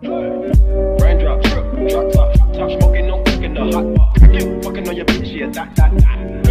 Raindrop, drip, drop top, top smoking, no cooking the hot pot. I fucking on your bitch, yeah, that, that, that.